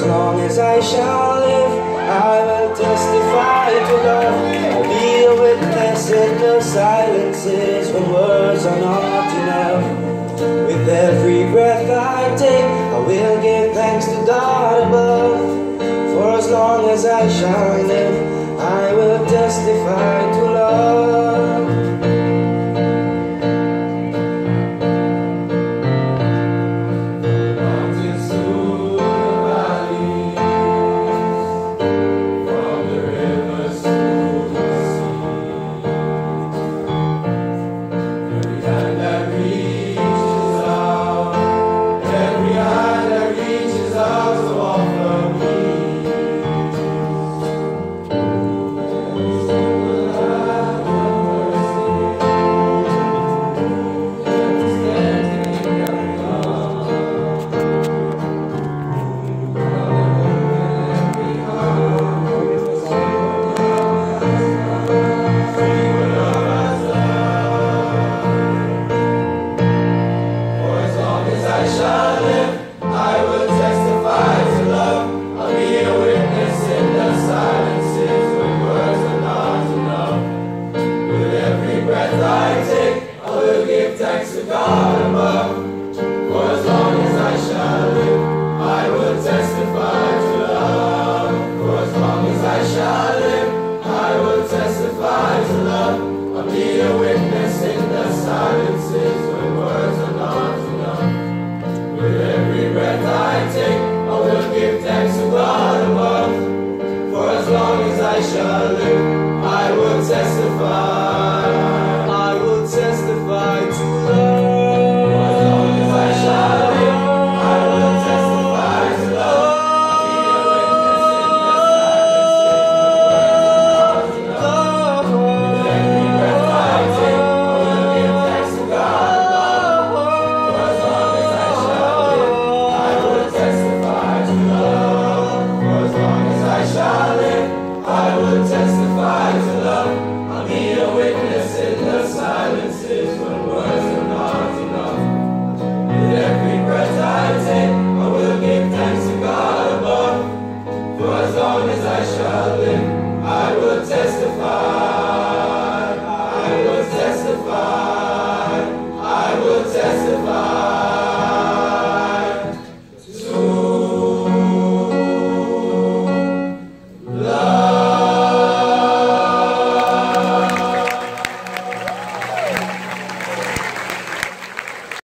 As long as I shall live, I will testify to love. I'll be a witness in the silences when words are not enough. With every breath I take, I will give thanks to God above. For as long as I shall live, I will testify to love. Testify.